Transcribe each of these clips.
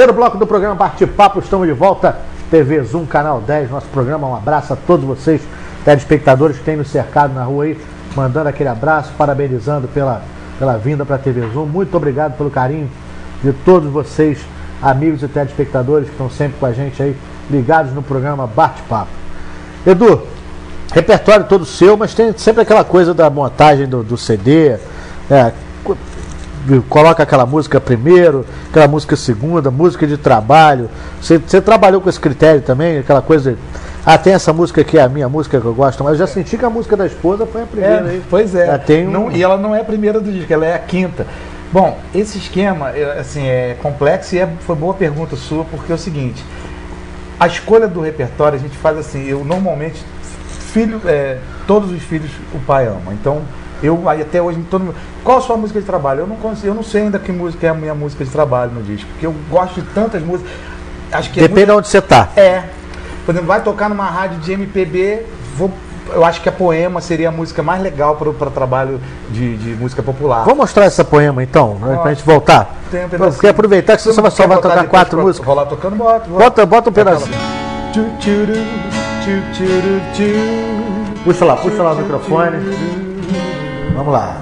Terceiro bloco do programa Bate-Papo, estamos de volta. TV Zoom, Canal 10, nosso programa. Um abraço a todos vocês, telespectadores que têm nos cercado na rua aí, mandando aquele abraço, parabenizando pela, pela vinda para a TV Zoom. Muito obrigado pelo carinho de todos vocês, amigos e telespectadores que estão sempre com a gente aí, ligados no programa Bate-Papo. Edu, repertório todo seu, mas tem sempre aquela coisa da montagem do, do CD, é, coloca aquela música primeiro, aquela música segunda, música de trabalho. Você, você trabalhou com esse critério também, aquela coisa. Ah, tem essa música aqui, é a minha música que eu gosto, mas eu já senti que a música da esposa foi a primeira. É, pois é. Um... Não- e ela não é a primeira do disco, ela é a quinta. Bom, esse esquema é, assim, é complexo e é, foi boa pergunta sua, porque é o seguinte, a escolha do repertório a gente faz assim, eu normalmente, filho, é, todos os filhos o pai ama. Então, eu aí até hoje, todo mundo, qual a sua música de trabalho? Eu não consigo, eu não sei ainda que música é a minha música de trabalho no disco, porque eu gosto de tantas músicas. Acho que é Depende de onde você está. é. Por exemplo, vai tocar numa rádio de MPB, vou- eu acho que a Poema seria a música mais legal para trabalho de, de música popular. Vamos mostrar essa poema então, né, pra gente voltar? Tem um pedacinho. Porque aproveitar que você só vai, só Quer vai botar tocar quatro pra- músicas. Rolar tocando, bota. Bota, bota um pedacinho. Puxa lá, puxa lá o microfone. Vamos lá.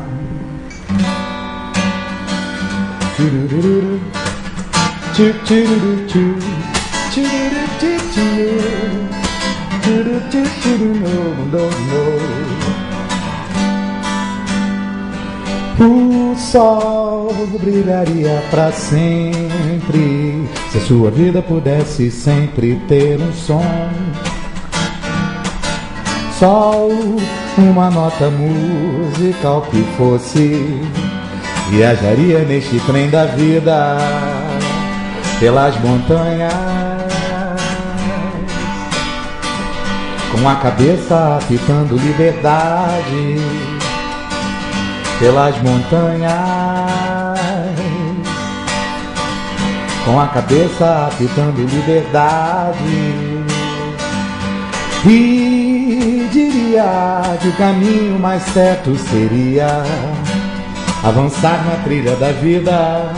O sol brilharia pra sempre se a sua vida pudesse sempre ter um som. Sol, uma nota musical que fosse. Viajaria neste trem da vida pelas montanhas, com a cabeça apitando liberdade pelas montanhas, com a cabeça apitando liberdade. E diria que o caminho mais certo seria avançar na trilha da vida.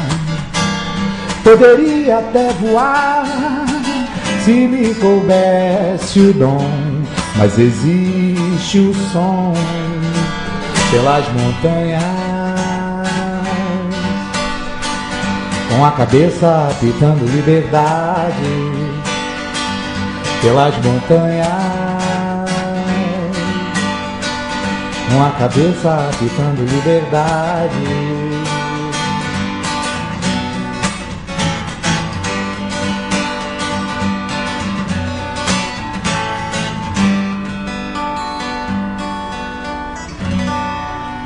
Poderia até voar se me coubesse o dom, mas existe o som pelas montanhas, com a cabeça apitando liberdade pelas montanhas com a cabeça apitando liberdade.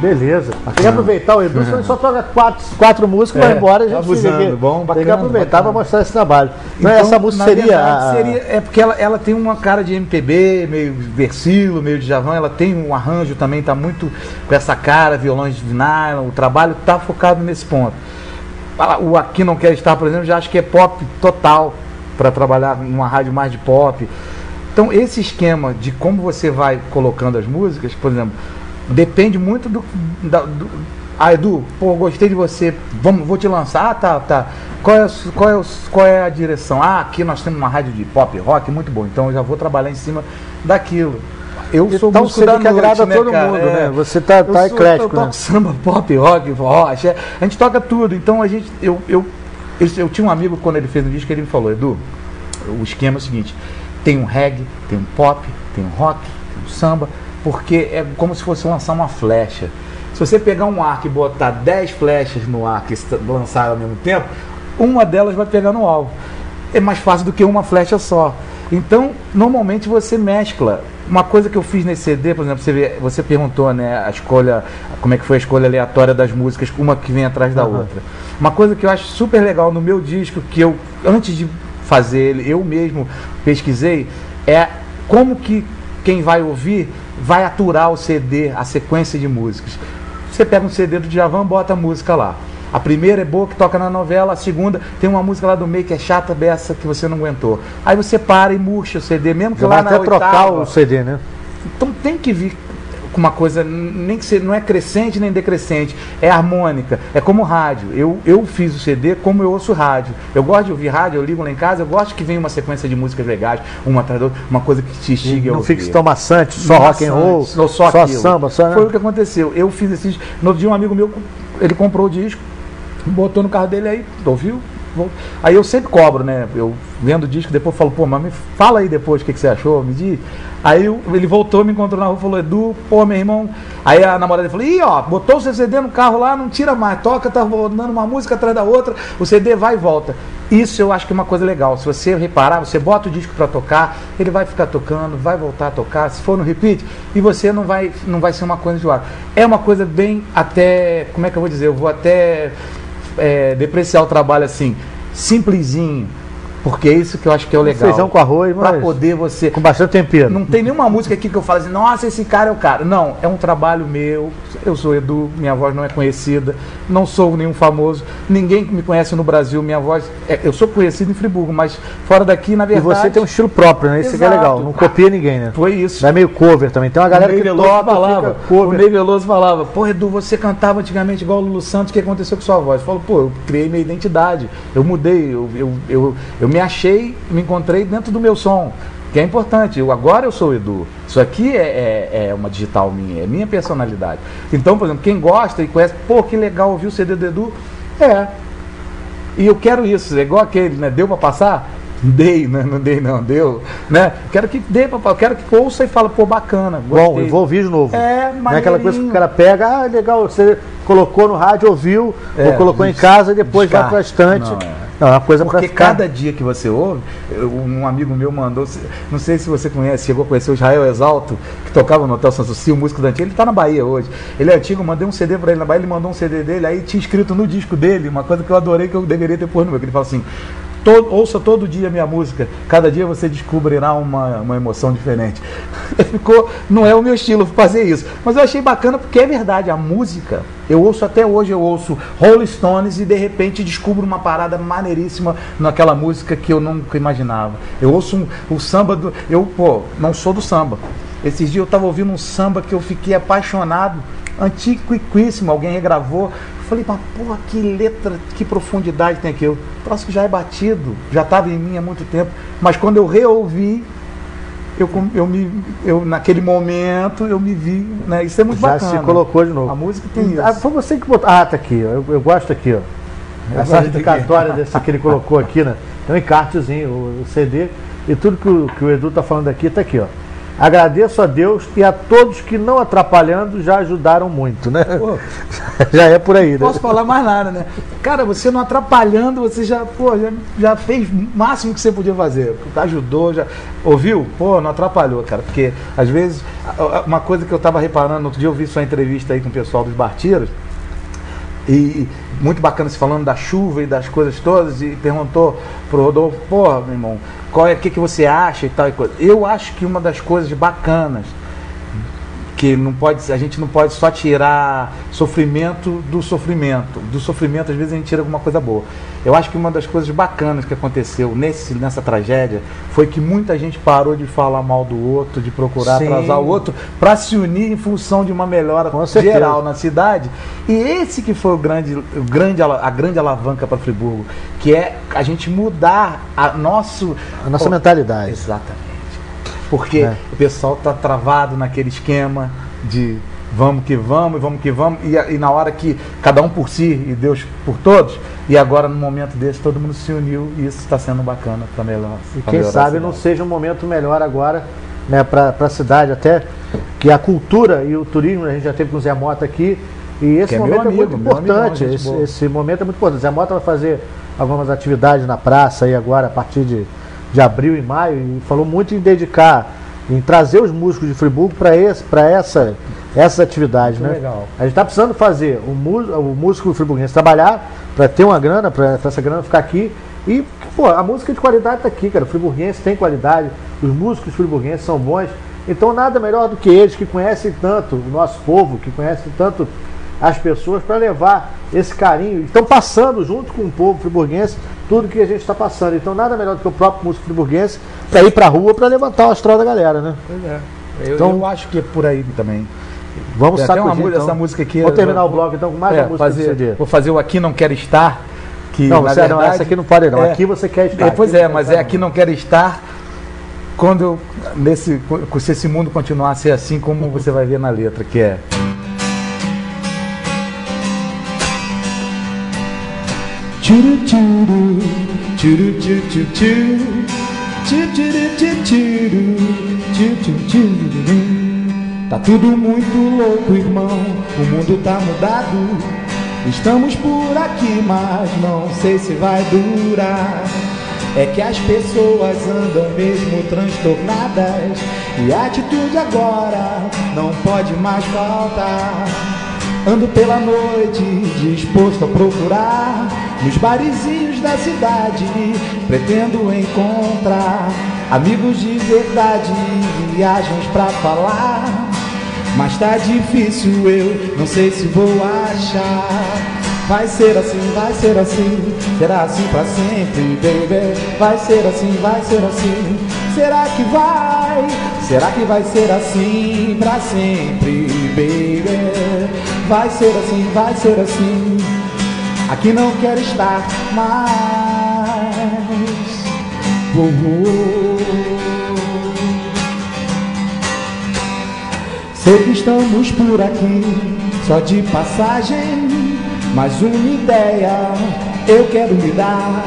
Beleza. Tem que aproveitar o Edu, senão ele só toca quatro, quatro músicas, vai É, embora e a gente abusando. fica aqui. Bom, Tem bacana, que aproveitar para mostrar esse trabalho. Então, Então, essa música seria. verdade, a- seria- É porque ela, ela tem uma cara de MPB, meio versilo, meio de Javan, ela tem um arranjo também, tá muito com essa cara, violões de nylon, o trabalho tá focado nesse ponto. Ah, O Aqui Não Quer Estar, por exemplo, já acho que é pop total para trabalhar numa rádio mais de pop. Então, esse esquema de como você vai colocando as músicas, por exemplo, depende muito do. Da, do ah, Edu, pô, gostei de você, vamos, vou te lançar. Ah, tá, tá. Qual é, qual, é qual é a direção? Ah, aqui nós temos uma rádio de pop rock, muito bom. Então eu já vou trabalhar em cima daquilo. Eu sou Então músico da que agrada noite, a todo cara? mundo, É. né? Você tá, Eu tá sou- eclético, eu toco né? samba, pop, rock, rocha. A gente toca tudo. Então a gente. Eu, eu, eu, eu tinha um amigo quando ele fez o disco, ele me falou, Edu, o esquema é o seguinte, tem um reggae, tem um pop, tem um rock, tem um samba, porque é como se fosse lançar uma flecha. Se você pegar um arco e botar 10 flechas no arco e lançar ao mesmo tempo, uma delas vai pegar no alvo. É mais fácil do que uma flecha só. Então, normalmente você mescla. Uma coisa que eu fiz nesse CD, por exemplo, você, vê- você perguntou, né, a escolha, como é que foi a escolha aleatória das músicas, uma que vem atrás da Aham. outra. Uma coisa que eu acho super legal no meu disco, que eu, antes de fazer ele, eu mesmo pesquisei, é como que quem vai ouvir vai aturar o CD, a sequência de músicas. Você pega um CD do Djavan, bota a música lá. A primeira é boa que toca na novela, a segunda tem uma música lá do meio que é chata beça que você não aguentou. Aí você para e murcha o CD, mesmo que Já lá vai na até trocar oitava, o CD, né? então tem que vir. Com uma coisa, nem que não é crescente nem decrescente, é harmônica, é como rádio. Eu, eu fiz o CD como eu ouço rádio. Eu gosto de ouvir rádio, eu ligo lá em casa, eu gosto que venha uma sequência de músicas legais, uma atrás da outra, uma coisa que te instigue Não a fique ouvir. tão maçante, só rock and roll, só, só aquilo. samba, só. né? Foi o que aconteceu. Eu fiz esse. No outro dia, um amigo meu, ele comprou o disco, botou no carro dele aí, ouviu? Aí eu sempre cobro, né? Eu vendo o disco, depois falo, pô, mas me fala aí depois o que, que você achou, me diz. Aí eu- ele voltou, me encontrou na rua, falou, Edu, pô, meu irmão. Aí a namorada falou, ih, ó, botou o CD no carro lá, não tira mais, toca, tá rodando uma música atrás da outra, o CD vai e volta. Isso eu acho que é uma coisa legal. Se você reparar, você bota o disco para tocar, ele vai ficar tocando, vai voltar a tocar, se for no repeat, e você não vai, não vai ser uma coisa enjoada. É uma coisa bem até, como é que eu vou dizer? Eu vou até é, depreciar o trabalho assim, simplesinho, porque é isso que eu acho que é o legal. Feijão com arroz, Pra mas poder você. com bastante tempero. Não tem nenhuma música aqui que eu falo assim, nossa, esse cara é o cara. Não, é um trabalho meu. Eu sou Edu, minha voz não é conhecida, não sou nenhum famoso, ninguém que me conhece no Brasil, minha voz. é- eu sou conhecido em Friburgo, mas fora daqui, na E verdade. você tem um estilo próprio, né? Isso que é legal. Não copia ninguém, né? Foi isso. Não é meio cover também. Tem uma galera que Veloso toca, falava, o. Ney Veloso falava, pô, Edu, você cantava antigamente igual o Lulu Santos, o que aconteceu com sua voz? Eu falo, pô, eu criei minha identidade, eu mudei, eu, eu, eu, eu me achei, me encontrei dentro do meu som, que é importante. Eu, agora eu sou o Edu. Isso aqui é, é, é uma digital minha, é minha personalidade. Então, por exemplo, quem gosta e conhece, pô, que legal ouvir o CD do Edu, é. E eu quero isso, é igual aquele, né? Deu pra passar? Dei, né? Não dei, não, deu. Né? Quero que dê pra quero que ouça e fala, pô, bacana. Bom, gostei. eu vou ouvir de novo. É, Não é aquela coisa que o cara pega, ah, legal, você colocou no rádio, ouviu, É, ou colocou em casa e depois vai descarta. pra estante. Não, é. Não, é uma coisa Porque ficar. cada dia que você ouve, um amigo meu mandou, não sei se você conhece, chegou a conhecer o Israel Exalto, que tocava no Hotel Santo Sil, músico da antiga, ele está na Bahia hoje. Ele é antigo, mandei um CD para ele na Bahia, ele mandou um CD dele, aí tinha escrito no disco dele, uma coisa que eu adorei, que eu deveria ter posto no meu, que ele fala assim, "Todo- ouça todo dia minha música, cada dia você descobrirá uma, uma emoção diferente. Ficou, não é o meu estilo fazer isso, mas eu achei bacana porque é verdade, a música, eu ouço até hoje, eu ouço Rolling Stones e de repente descubro uma parada maneiríssima naquela música que eu nunca imaginava. Eu ouço um- o samba do. Eu, pô, não sou do samba. Esses dias eu tava ouvindo um samba que eu fiquei apaixonado, antiquíssimo, alguém regravou. Eu falei, mas porra, que letra, que profundidade tem aquilo. Troço que já é batido, já estava em mim há muito tempo. Mas quando eu reouvi, eu, eu me, eu, naquele momento, eu me vi, né? Isso é muito Já bacana. se colocou de novo. A música tem isso. Ah, foi você que botou. Ah, tá aqui. Eu, eu gosto aqui, ó. Essa dedicatória desse que ele colocou aqui, né? Tem um encartezinho, o, o CD. E tudo que o, que o Edu tá falando aqui tá aqui, ó. Agradeço a Deus e a todos que não atrapalhando já ajudaram muito, né? Pô, Já é por aí, né? posso falar mais nada, né? Cara, você não atrapalhando, você já, pô, já, já fez o máximo que você podia fazer. Ajudou, já. Ouviu? Pô, não atrapalhou, cara. Porque, às vezes, uma coisa que eu tava reparando, outro dia eu vi sua entrevista aí com o pessoal dos Bartiros, e muito bacana se falando da chuva e das coisas todas, e perguntou pro Rodolfo, pô, meu irmão, qual é, o que, que você acha e tal e coisa. Eu acho que uma das coisas bacanas que não pode, a gente não pode só tirar sofrimento do sofrimento. Do sofrimento, às vezes, a gente tira alguma coisa boa. Eu acho que uma das coisas bacanas que aconteceu nesse, nessa tragédia foi que muita gente parou de falar mal do outro, de procurar Sim. atrasar o outro, para se unir em função de uma melhora geral na cidade. E esse que foi o grande, o grande, a grande alavanca para Friburgo, que é a gente mudar a nosso A nossa mentalidade. Exatamente. Porque É. o pessoal tá travado naquele esquema de vamos que vamos, vamos que vamos, e, e na hora que cada um por si e Deus por todos, e agora no momento desse todo mundo se uniu e isso está sendo bacana para melhor. E quem sabe não seja um momento melhor agora né, para a cidade, até que a cultura e o turismo, a gente já teve com o Zé Mota aqui, e esse é momento é amigo, muito meu amigão, importante. esse, esse momento é muito importante. O Zé Mota vai fazer algumas atividades na praça aí agora, a partir de, de abril e maio, e falou muito em dedicar, em trazer os músicos de Friburgo para essa, essas atividades. Muito Né? legal. A gente está precisando fazer o, mu- o músico friburguense trabalhar para ter uma grana, para essa grana ficar aqui. E, pô, a música de qualidade está aqui, cara. O friburguense tem qualidade, os músicos friburguenses são bons. Então, nada melhor do que eles que conhecem tanto o nosso povo, que conhecem tanto as pessoas, para levar esse carinho. Estão passando junto com o povo friburguense tudo que a gente está passando. Então, nada melhor do que o próprio músico friburguense para ir para a rua para levantar o astral da galera, né? Pois é. Eu, Então- eu acho que é por aí também. Vamos uma sacudir, música, então. essa música aqui. Vamos terminar o bloco então com mais é, uma música do fazer, CD. Vou fazer o Aqui Não Quero Estar. Que, Não, você, não, verdade, essa aqui não pode não. é, aqui você quer estar. é, pois é, mas é Aqui Não Quero Estar quando eu, nesse, se esse mundo continuar a ser assim como você vai ver na letra, que é. Tchuru tchuru, tchuru tchu tchu tchu, tchu tchuru tchu tchuru, tchu tchu tchuru. Tá tudo muito louco, irmão. O mundo tá mudado. Estamos por aqui, mas não sei se vai durar. É que as pessoas andam mesmo transtornadas e a atitude agora não pode mais faltar. Ando pela noite disposto a procurar nos barizinhos da cidade. Pretendo encontrar amigos de verdade, viagens pra falar. Mas tá difícil, eu não sei se vou achar. Vai ser assim, vai ser assim, será assim pra sempre, baby. Vai ser assim, vai ser assim, será que vai? Será que vai ser assim pra sempre, baby? Vai ser assim, vai ser assim. Aqui não quero estar mais. Oh. Sei que estamos por aqui, só de passagem, mas uma ideia eu quero me dar.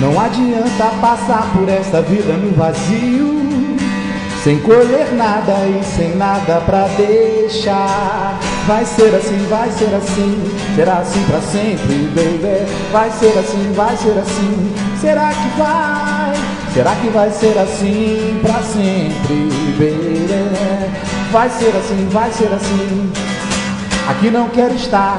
Não adianta passar por esta vida no vazio, sem colher nada e sem nada pra deixar. Vai ser assim, vai ser assim, será assim pra sempre, baby. Vai ser assim, vai ser assim, será que vai? Será que vai ser assim pra sempre, baby? Vai ser assim, vai ser assim. Aqui não quero estar.